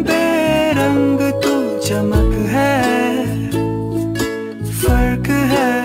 बेरंग तू चमक है फ़र्क है।